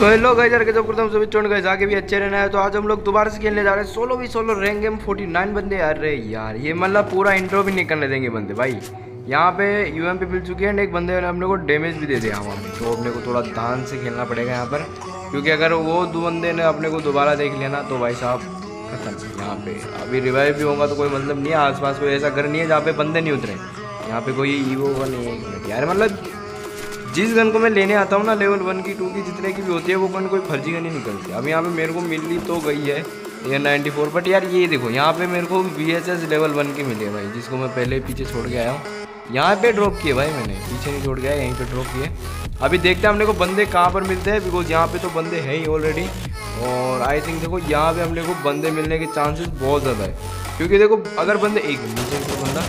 तो हेलो यार के जब करता सभी चोट गए जाके भी अच्छे रहना है। तो आज हम लोग दोबारा से खेलने जा रहे हैं। सोलो भी सोलो रैंक गेम 49 बंदे। अरे यार, ये मतलब पूरा इंट्रो भी नहीं करने देंगे बंदे, भाई। यहाँ पे यूएम पे मिल चुके हैं एक बंदे ने अपने को डैमेज भी दे दिया। वहाँ तो अपने को थोड़ा ध्यान से खेलना पड़ेगा यहाँ पर। क्योंकि अगर वो दो बंदे ने अपने को दोबारा देख लिया ना तो भाई साहब, खत्म। यहाँ पे अभी रिवाइव भी होगा तो कोई मतलब नहीं है। आसपास कोई ऐसा घर नहीं है जहाँ पे बंदे नहीं उतरे। यहाँ पे कोई ईवो नहीं है। यार मतलब जिस गन को मैं लेने आता हूँ ना लेवल वन की टू की, जितने की भी होती है, वो गन कोई फर्जी गन नहीं निकलती है। अब यहाँ पे मेरे को मिली तो गई है, ये नाइन्टी फोर बट यार ये देखो, यहाँ पे मेरे को V S S level one की मिली है भाई, जिसको मैं पहले पीछे छोड़ के आया हूँ। यहाँ पे ड्रॉप किए भाई मैंने, पीछे नहीं छोड़ गया यहीं पे ड्रॉप किए। अभी देखते हैं, हमने को बंदे कहाँ पर मिलते हैं बिकॉज़ यहाँ पे तो बंदे हैं ही ऑलरेडी और आई थिंक देखो, यहाँ पे हमने को बंदे मिलने के चांसेस बहुत ज़्यादा है। क्योंकि देखो, अगर बंदे एक मिनट बंदा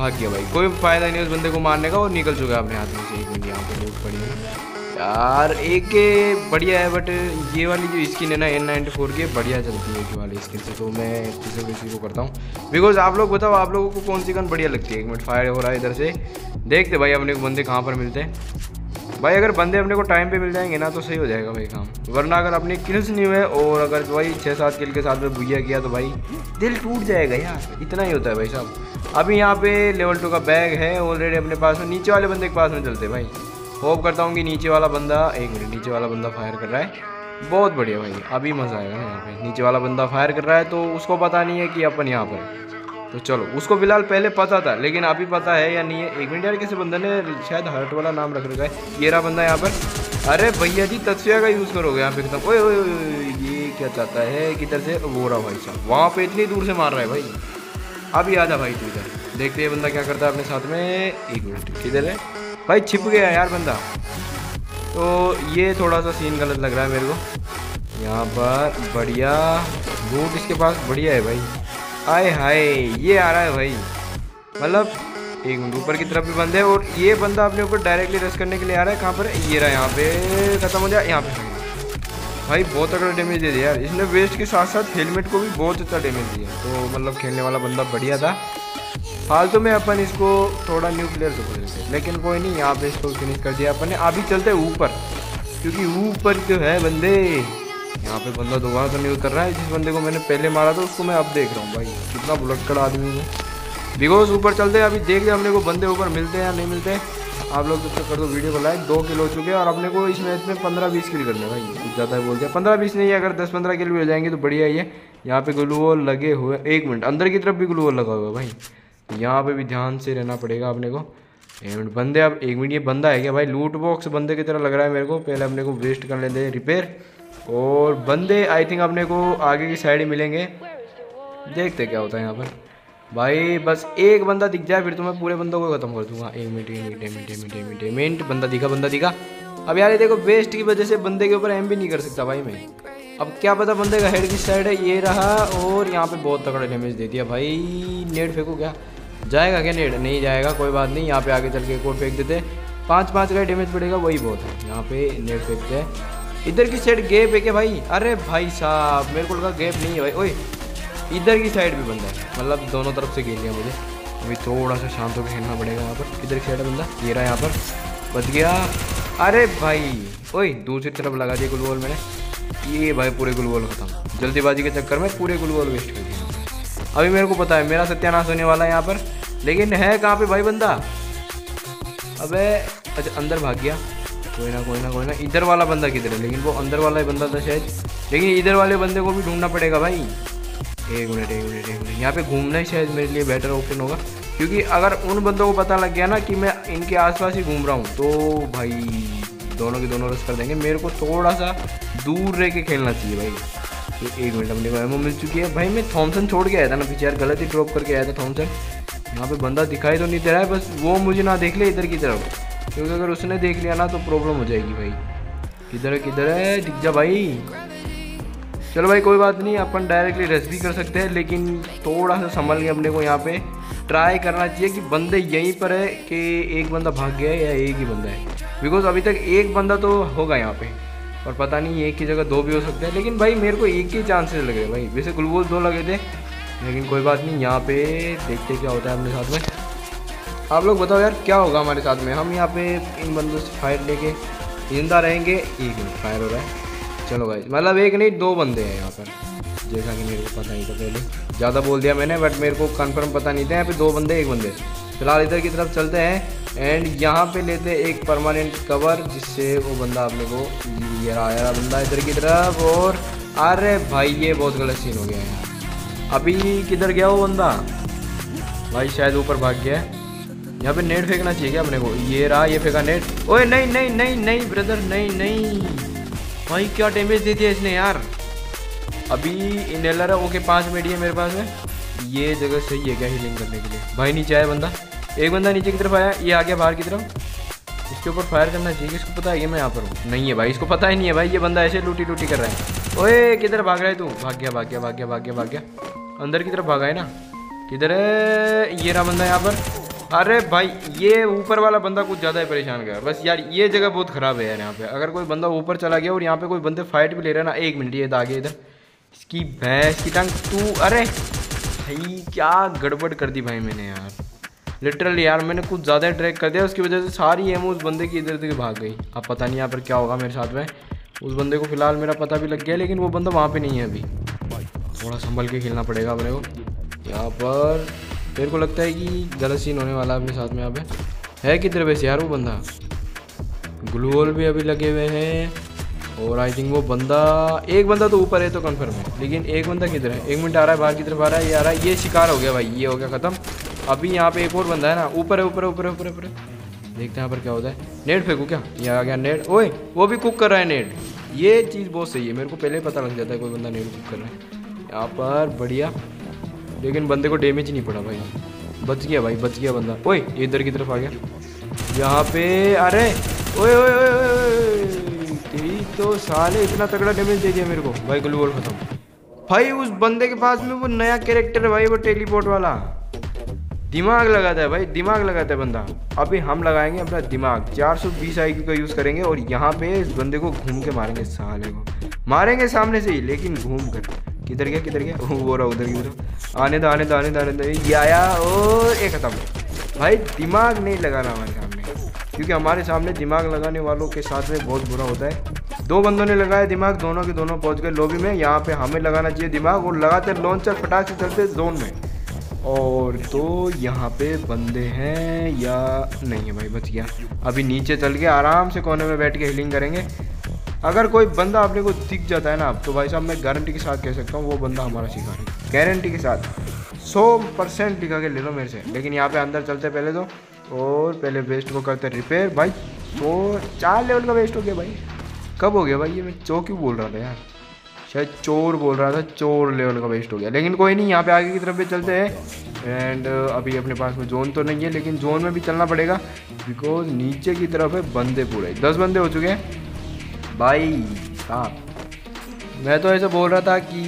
भाग गया भाई। कोई फ़ायदा नहीं उस बंदे को मारने का, और निकल चुका है अपने हाथ में से एक मिनट यहाँ पे लूट पड़ी है यार, एक बढ़िया है बट ये वाली जो स्किन है ना एन नाइनटी फोर की, बढ़िया चलती है ये वाली स्किन से तो मैं किसी किसी को करता हूँ। बिकॉज़ आप लोग बताओ, आप लोगों को कौन सी गन बढ़िया लगती है? एक मिनट फायर हो रहा है इधर से। देखते भाई, अपने को बंदे कहाँ पर मिलते हैं। भाई, अगर बंदे अपने को टाइम पे मिल जाएँगे ना तो सही हो जाएगा भाई काम। वरना अगर अपनी किल्स नहीं हुए और अगर भाई छः सात किल के साथ में भुया किया तो भाई दिल टूट जाएगा यार। इतना ही होता है भाई साहब। अभी यहाँ पे लेवल टू का बैग है ऑलरेडी अपने पास में, नीचे वाले बंदे के पास में चलते भाई। होप करता हूँ कि नीचे वाला बंदा, एक मिनट नीचे वाला बंदा फायर कर रहा है। बहुत बढ़िया भाई, अभी मज़ा आएगा यहाँ पे। नीचे वाला बंदा फायर कर रहा है तो उसको पता नहीं है कि अपन यहाँ पर तो चलो, उसको फ़िलहाल पहले पता था, लेकिन अभी पता है या नहीं है, एक मिनट यार, किसी बंदे ने शायद हर्ट वाला नाम रख रखा है, ये रहा बंदा यहाँ पर। अरे भैया जी, तस्वीर का यूज़ करोगे यहाँ पे एकदम? ओए ये क्या चाहता है? किधर से? वो रहा भाई साहब। वहाँ पे इतनी दूर से मार रहा है भाई। अभी आ जा भाई तू इधर। देखते हैं बंदा क्या करता है अपने साथ में। एक मिनट, किधर है? भाई छिप गया यार बंदा। तो ये थोड़ा सा सीन गलत लग रहा है मेरे को। यहाँ पर बढ़िया बूट इसके पास बढ़िया है भाई। आए हाय, ये आ रहा है भाई। मतलब एक मिनट ऊपर की तरफ़ भी बंद है और ये बंदा अपने ऊपर डायरेक्टली रेस्ट करने के लिए आ रहा है। कहाँ पर? ये रहा यहाँ पे खत्म हो जाए यहाँ पे। भाई, बहुत तगड़ा डैमेज दे दिया यार। इसने वेस्ट के साथ साथ हेलमेट को भी बहुत अच्छा डैमेज दिया। तो मतलब खेलने वाला बंदा बढ़िया था। फालतू में अपन इसको थोड़ा न्यू प्लेयर से बोल लेकिन कोई नहीं, यहाँ पे इसको फिनिश कर दिया अपन ने। अभी चलते ऊपर, क्योंकि ऊपर जो है बंदे यहाँ पे बंदा दोबारा तो नहीं उतर रहा है, जिस बंदे को मैंने पहले मारा था, उसको मैं अब देख रहा हूँ भाई। कितना बुलटकड़ आदमी है बिकॉज़ ऊपर चलते हैं, अभी देख लिया अपने को बंदे ऊपर मिलते हैं या नहीं मिलते आप लोग जब तक कर दो वीडियो को लाइक दो किलो हो चुके हैं और अपने को इस मैच में पंद्रह बीस किल करने भाई। कुछ ज़्यादा है बोलते हैं पंद्रह बीस नहीं अगर दस पंद्रह किल भी हो जाएँगे तो बढ़िया ही है। यहाँ पे ग्लूवॉल लगे हुए एक मिनट अंदर की तरफ़ भी ग्लूवॉल लगा हुआ है भाई। यहाँ पे भी ध्यान से रहना पड़ेगा अपने को। एक मिनट बंदे, अब एक मिनट ये बंदा है क्या भाई? लूट बॉक्स बंदे की तरह लग रहा है मेरे को। पहले अपने को वेस्ट कर लेते हैं रिपेयर और बंदे आई थिंक अपने को आगे की साइड ही मिलेंगे। देखते क्या होता है यहाँ पर। भाई, बस एक बंदा दिख जाए, फिर तो मैं पूरे बंदों को खत्म कर दूँगा। एक मिनट एक मिनट एक मिनट एक मिनट एक मिनट एक मिनट। बंदा दिखा बंदा दिखा। अब यार ये देखो वेस्ट की वजह से बंदे के ऊपर एम भी नहीं कर सकता भाई मैं। अब क्या पता बंदे का हेड की साइड है, ये रहा, और यहाँ पे बहुत तगड़ा डैमेज दे दिया भाई। नेट फेंको क्या? जाएगा क्या नेट नहीं जाएगा, कोई बात नहीं। यहाँ पे आगे चल के और फेंक देते। पाँच पाँच का डैमेज पड़ेगा वही बहुत है। यहाँ पे नेट फेंकते हैं। इधर की साइड गेप है क्या भाई? अरे भाई साहब, मेरे को लगा गेप नहीं है भाई। ओए, इधर की साइड भी बंदा है। मतलब दोनों तरफ़ से खेल लिया मुझे। अभी थोड़ा सा शांत होकर खेलना पड़ेगा यहाँ पर। इधर की साइड बंदा ये रहा यहाँ पर। बच गया। अरे भाई, ओए, दूसरी तरफ़ लगा दिया गुलबॉल मैंने। ये भाई पूरे गुलबॉल खत्म। जल्दीबाजी के चक्कर में पूरे गुलबॉल वेस्ट कर दिया। अभी मेरे को पता है, मेरा सत्यानाश होने वाला है यहाँ पर। लेकिन है कहाँ पे भाई बंदा? अबे अच्छा अंदर भाग गया। कोई ना कोई ना कोई ना। इधर वाला बंदा किधर है? लेकिन वो अंदर वाला ही बंदा था शायद। लेकिन इधर वाले बंदे को भी ढूंढना पड़ेगा भाई। एक मिनट एक मिनट एक मिनट। यहाँ पे घूमना ही शायद मेरे लिए बेटर ऑप्शन होगा। क्योंकि अगर उन बंदों को पता लग गया ना कि मैं इनके आसपास ही घूम रहा हूँ तो भाई दोनों के दोनों रस कर देंगे। मेरे को थोड़ा सा दूर रह के खेलना चाहिए भाई। तो एक मिनट अपने एमओ मिल चुकी है। भाई मैं थॉमसन छोड़ के आया था ना पीछे यार, गलत ही ड्रॉप करके आया था थॉमसन यहाँ पे बंदा दिखाई तो नहीं दे रहा है, बस वो मुझे ना देख ले इधर की तरफ़। क्योंकि अगर उसने देख लिया ना तो प्रॉब्लम हो जाएगी भाई। किधर है किधर है? दिख जा भाई। चलो भाई, कोई बात नहीं, अपन डायरेक्टली रेस्ट भी कर सकते हैं, लेकिन थोड़ा सा संभल के अपने को यहाँ पे। ट्राई करना चाहिए कि बंदे यहीं पर है कि एक बंदा भाग गया है या एक ही बंदा है। बिकॉज़ अभी तक एक बंदा तो होगा यहाँ पे, और पता नहीं एक की जगह दो भी हो सकते हैं, लेकिन भाई मेरे को एक ही चांसेस लग भाई। वैसे ग्लूकोज दो लगे थे, लेकिन कोई बात नहीं, यहाँ पे देखते क्या होता है अपने साथ में। आप लोग बताओ यार, क्या होगा हमारे साथ में? हम यहाँ पे इन बंदों से फायर लेके ज़िंदा रहेंगे। एक मिनट फायर हो रहा है। चलो भाई मतलब एक नहीं, दो बंदे हैं यहाँ पर। जैसा कि मेरे को पता नहीं था पहले। ज़्यादा बोल दिया मैंने बट मेरे को कंफर्म पता नहीं था यहाँ पे दो बंदे, एक बंदे। फ़िलहाल इधर की तरफ़ चलते हैं एंड यहाँ पे लेते हैं एक परमानेंट कवर जिससे वो बंदा अपने को ये रहा यार, बंदा इधर की तरफ़, और अरे भाई, ये बहुत गलत सीन हो गया यार। अभी किधर गया वो बंदा? भाई, शायद ऊपर भाग गया। है यहाँ पे नेट फेंकना चाहिए क्या अपने को? ये रहा, ये फेंका नेट। ओए, नहीं नहीं नहीं नहीं ब्रदर नहीं नहीं। भाई, क्या डैमेज दे दिया इसने यार? अभी इनहेलर है ओके पाँच मिनट है मेरे पास में। ये जगह सही है क्या हीलिंग करने के लिए? भाई, नीचे आया बंदा। एक बंदा नीचे की तरफ़ आया, ये आ गया बाहर की तरफ़। इसके ऊपर फायर करना चाहिए, इसको पता है कि मैं यहाँ पर हूँ? नहीं है भाई, इसको पता ही नहीं है भाई, ये बंदा ऐसे लूटी लूटी कर रहा है। ओए, किधर भाग रहा है तू? भाग गया भाग गया भाग गया भाग गया भाग गया। अंदर की तरफ़ भागा है ना? किधर है? ये रहा बंदा यहाँ पर। अरे भाई, ये ऊपर वाला बंदा कुछ ज़्यादा ही परेशान कर बस यार, ये जगह बहुत ख़राब है यार यहाँ पे। अगर कोई बंदा ऊपर चला गया और यहाँ पे कोई बंदे फाइट भी ले रहे ना, एक मिनट, ये आगे, इधर। इसकी भैंस की टंग, तू, अरे! भाई, क्या गड़बड़ कर दी भाई मैंने यार। लिटरली यार, मैंने कुछ ज़्यादा ट्रैक कर दिया, उसकी वजह से सारी एमो उस बंदे की इधर उधर भाग गई। अब पता नहीं यहाँ पर क्या होगा मेरे साथ में। उस बंदे को फ़िलहाल मेरा पता भी लग गया, लेकिन वो बंदा वहाँ पे नहीं है अभी। थोड़ा संभल के खेलना पड़ेगा अपने को। यहाँ पर मेरे को लगता है कि गलत सीन होने वाला है अपने साथ में यहाँ पे। है किधर वैसे यार वो बंदा? ग्लू होल भी अभी लगे हुए हैं और आई थिंक वो बंदा, एक बंदा तो ऊपर है तो कन्फर्म है, लेकिन एक बंदा किधर है? एक मिनट आ रहा है, बाहर की तरफ़ आ रहा है, ये आ रहा है, ये शिकार हो गया भाई, ये हो गया ख़त्म। अभी यहाँ पे एक और बंदा है ना, ऊपर है ऊपर है ऊपर है ऊपर है, ऊपर देखते हैं यहाँ पर क्या होता है। नेट फेंकू क्या? ये आ गया नेट ओए, वो भी कुक कर रहा है नेट ये चीज़ बहुत सही है, मेरे को पहले पता लग जाता है कोई बंदा नेट कुक कर रहा है। यहाँ पर बढ़िया। लेकिन बंदे को डैमेज नहीं पड़ा भाई। बच गया भाई, बच गया बंदा। ओए इधर की तरफ़ आ गया। यहाँ पे, अरे, ओए ओए ओए तेरी तो साले इतना तगड़ा डैमेज दे दिया मेरे को। भाई ग्लू वॉल खत्म। भाई, उस बंदे के पास में वो नया कैरेक्टर है भाई, वो टेलीपोर्ट वाला। दिमाग लगाता है भाई, दिमाग लगाता है बंदा। अभी हम लगाएँगे अपना दिमाग। 420 आईक्यू का यूज़ करेंगे और यहाँ पे इस बंदे को घूम के मारेंगे साले को। मारेंगे सामने से ही, लेकिन घूम कर। किधर गया किधर गया? वो रहा उधर की आने दो आने दो आने दो आने दो। ये आया और एक खत्म। भाई, दिमाग नहीं लगाना हमारे सामने। क्योंकि हमारे सामने दिमाग लगाने वालों के साथ में बहुत बुरा होता है। दो बंदों ने लगाया दिमाग, दोनों के दोनों पहुँच गए लॉबी में। यहाँ पे हमें लगाना चाहिए दिमाग और लगाते लॉन्चर फटाक से चलते जोन में। और तो यहाँ पे बंदे हैं या नहीं है भाई, बच गया। अभी नीचे चल के आराम से कोने में बैठ के हीलिंग करेंगे। अगर कोई बंदा अपने को दिख जाता है ना तो भाई साहब मैं गारंटी के साथ कह सकता हूँ, वो बंदा हमारा शिकार है। गारंटी के साथ। सौ परसेंट लिखा के ले लो मेरे से। लेकिन यहाँ पे अंदर चलते पहले तो और पहले वेस्ट को करते रिपेयर भाई तो चार लेवल का वेस्ट हो गया भाई। कब हो गया भाई? ये मैं चो क्यों बोल रहा था यार? शायद चोर बोल रहा था, चोर लेवल का वेस्ट हो गया। लेकिन कोई नहीं, यहाँ पे आगे की तरफ़ भी चलते हैं। एंड अभी अपने पास में जोन तो नहीं है, लेकिन जोन में भी चलना पड़ेगा। बिकॉज़ नीचे की तरफ़ है बंदे पूरे। दस बंदे हो चुके हैं। भाई साहब मैं तो ऐसा बोल रहा था कि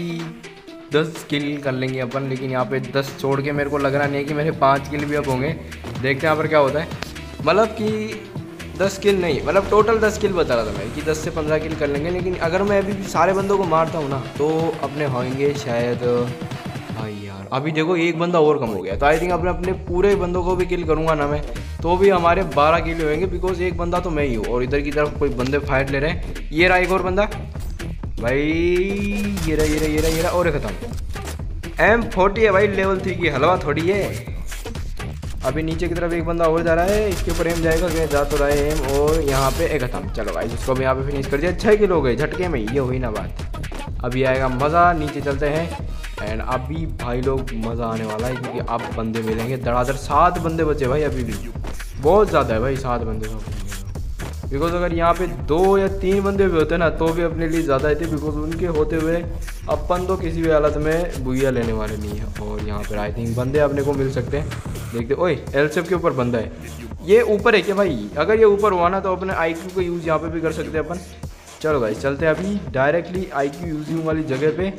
दस किल कर लेंगे अपन, लेकिन यहाँ पे दस छोड़ के मेरे को लग रहा नहीं है कि मेरे पाँच किल भी अब होंगे। देखते हैं यहाँ पर क्या होता है। मतलब कि दस किल नहीं मतलब टोटल दस किल बता रहा था मैं कि दस से पंद्रह किल कर लेंगे, लेकिन अगर मैं अभी सारे बंदों को मारता हूँ ना तो अपने होंगे शायद अभी देखो एक बंदा और कम हो गया तो आई थिंक अपने अपने पूरे बंदों को भी किल करूँगा ना मैं। तो भी हमारे बारह किल होंगे बिकॉज़ एक बंदा तो मैं ही हूँ। और इधर की तरफ़ कोई बंदे फाइट ले रहे हैं। ये रहा एक और बंदा। भाई, ये रहा ये रहा ये रहा ये रहा, और ख़त्म। एम फोर्टी है भाई लेवल थ्री की हलवा थोड़ी है। अभी नीचे की तरफ़ एक बंदा और जा रहा है। इसके ऊपर एम जाएगा क्या जा तो रहा है एम और यहाँ पे एक खत्म। चलो भाई, इसको भी यहाँ पे फिनिश कर दिया। छः किलो गए, झटके में, ये हुई ना बात। अभी आएगा मज़ा, नीचे चलते हैं। एंड अभी भाई लोग मज़ा आने वाला है क्योंकि अब बंदे मिलेंगे। धड़ाधड़ सात बंदे बचे भाई अभी भी। बहुत ज़्यादा है भाई, सात बंदे तो बिकॉज़ अगर यहाँ पे दो या तीन बंदे भी होते ना तो भी अपने लिए ज़्यादा थे बिकॉज़ उनके होते हुए अपन तो किसी भी हालत में बुया लेने वाले नहीं है। और यहाँ पर आई थिंक बंदे अपने को मिल सकते हैं। देखते, ओए एल के ऊपर बंदा है। ये ऊपर है क्या भाई? अगर ये ऊपर हुआ ना तो अपने आई क्यू का यूज़ यहाँ पे भी कर सकते हैं अपन। चलो भाई, चलते हैं अभी डायरेक्टली आई क्यू यूजिंग वाली जगह पे।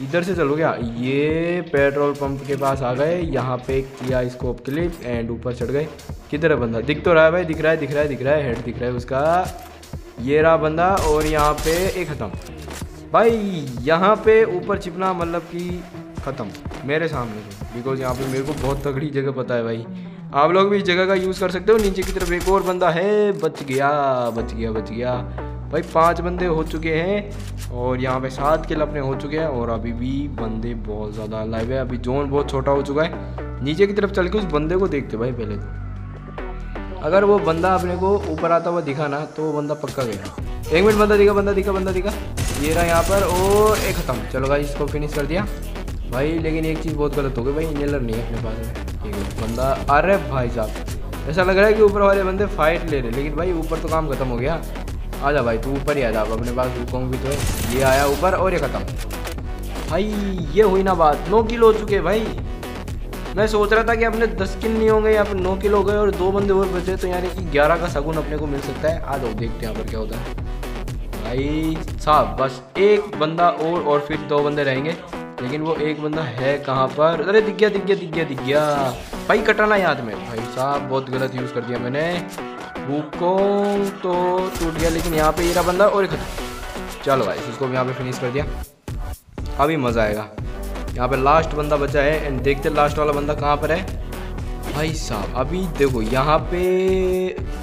इधर से चलो क्या ये पेट्रोल पंप के पास आ गए। यहाँ पे किया स्कोप क्लिप एंड ऊपर चढ़ गए। किधर है बंदा? दिख तो रहा है भाई, दिख रहा है, दिख रहा है, दिख रहा है, हेड दिख रहा है उसका। ये रहा बंदा और यहाँ पे एक ख़त्म। भाई, यहाँ पे ऊपर चिपना मतलब कि ख़त्म। मेरे सामने बिकॉज़ यहाँ पे मेरे को बहुत तगड़ी जगह पता है भाई। आप लोग भी इस जगह का यूज़ कर सकते हो। नीचे की तरफ़ एक और बंदा है, बच गया बच गया बच गया। भाई, पाँच बंदे हो चुके हैं और यहाँ पे सात किल अपने हो चुके हैं और अभी भी बंदे बहुत ज़्यादा लाइव है। अभी जोन बहुत छोटा हो चुका है। नीचे की तरफ़ चल के उस बंदे को देखते भाई पहले तो। अगर वो बंदा अपने को ऊपर आता हुआ दिखा ना तो वो बंदा पक्का गया एक मिनट, बंदा दिखा बंदा दिखा बंदा दिखा। ये रहा यहाँ पर और एक ख़त्म। चलो भाई इसको फिनिश कर दिया। भाई, लेकिन एक चीज़ बहुत गलत हो गई भाई इनेलर नहीं है अपने पास में। एक बंदा, अरे भाई साहब, ऐसा लग रहा है कि ऊपर वाले बंदे फाइट ले रहे लेकिन भाई ऊपर तो काम खत्म हो गया। आ भाई, तू ऊपर ही आ जा अपने पास रुकोंग भी तो। ये आया ऊपर और ये ख़त्म। भाई, ये हुई ना बात। नौ किलो हो चुके भाई। मैं सोच रहा था कि अपने दस किल नहीं होंगे, या फिर नौ किलो हो गए और दो बंदे और बचे तो यानी कि ग्यारह का सगुन अपने को मिल सकता है। आ जाओ, देखते हैं यहाँ पर क्या होता है। भाई, साहब, बस एक बंदा और और फिर दो बंदे रहेंगे। लेकिन वो एक बंदा है कहाँ पर? अरे, दिख गया दिख गया दिख गया दिख गया। भाई कटाना याद में। भाई साहब, बहुत गलत यूज़ कर दिया मैंने। वुकोंग तो टूट गया, लेकिन यहाँ पे ये रहा बंदा और खत्म चलो भाई, इसको भी यहाँ पे फिनिश कर दिया। अभी मज़ा आएगा। यहाँ पे लास्ट बंदा बचा है एंड देखते लास्ट वाला बंदा कहाँ पर है। भाई साहब, अभी देखो, यहाँ पे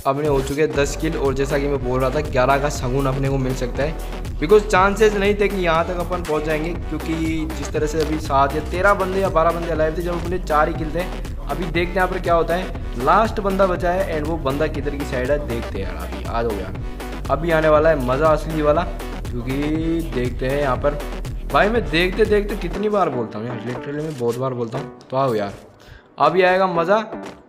अपने हो चुके हैं दस किल और जैसा कि मैं बोल रहा था, ग्यारह का सगुन अपने को मिल सकता है। बिकॉज़ चांसेस नहीं थे कि यहाँ तक अपन पहुँच जाएँगे, क्योंकि जिस तरह से अभी सात या तेरह बंदे या बारह बंदे अलाइव थे, जब अपने चार ही किल थे अभी देखते हैं यहाँ पर क्या होता है। लास्ट बंदा बचा है एंड वो बंदा किधर की साइड है, देखते हैं यार अभी आ जाओ यार अभी आने वाला है मज़ा असली वाला, क्योंकि देखते हैं यहाँ पर। भाई मैं देखते देखते कितनी बार बोलता हूँ यार लिटरली मैं बहुत बार बोलता हूँ तो आओ यार। अभी आएगा मज़ा,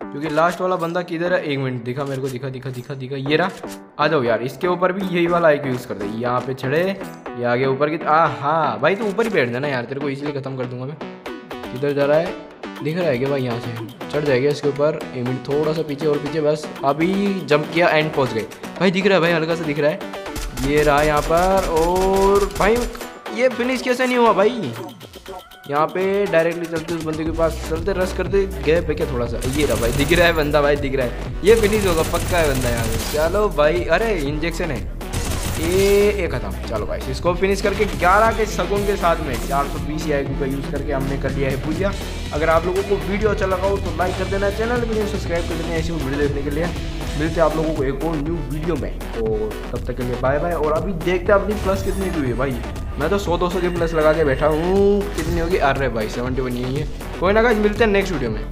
क्योंकि लास्ट वाला बंदा किधर है, एक मिनट दिखा मेरे को, दिखा दिखा दिखा दिखा, ये रहा। आ जाओ यार, इसके ऊपर भी यही वाला आई यूज़ कर दे यहाँ पे चढ़े, ये आगे ऊपर की आ हाँ भाई तू ऊपर ही बैठ जाना यार, तेरे को इसलिए ख़त्म कर दूँगा मैं। किधर जा रहा है? दिख रहा है क्या भाई यहाँ से? चढ़ जाएगा इसके ऊपर। एक मिनट, थोड़ा सा पीछे और पीछे, बस। अभी जंप किया एंड पहुँच गए। भाई दिख रहा है, भाई हल्का सा दिख रहा है। ये रहा यहाँ पर और भाई, ये फिनिश कैसे नहीं हुआ भाई? यहाँ पे डायरेक्टली चलते उस बंदे के पास, चलते रस करते गए पे क्या थोड़ा सा? ये रहा भाई, दिख रहा है बंदा भाई, दिख रहा है। ये फिनिश होगा, पक्का है बंदा यहाँ पे। चलो भाई, अरे इंजेक्शन है। ये एक खत्म। चलो भाई, इसको फिनिश करके 11 के सगुन के साथ में चार सौ बीस का यूज़ करके हमने कर लिया है पूजा। अगर आप लोगों को वीडियो अच्छा लगा हो तो लाइक कर देना चैनल भी नहीं सब्सक्राइब कर देना ऐसी वीडियो देखने के लिए। मिलते हैं आप लोगों को एक और न्यू वीडियो में। तो तब तक के लिए बाय बाय और अभी देखते हैं अपनी प्लस कितनी हुई है भाई। मैं तो सौ दो की प्लस लगा के बैठा हूँ। कितनी होगी? अरे भाई सेवेंटी वन यही है। कोई ना मिलते हैं नेक्स्ट वीडियो में।